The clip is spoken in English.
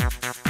Bye.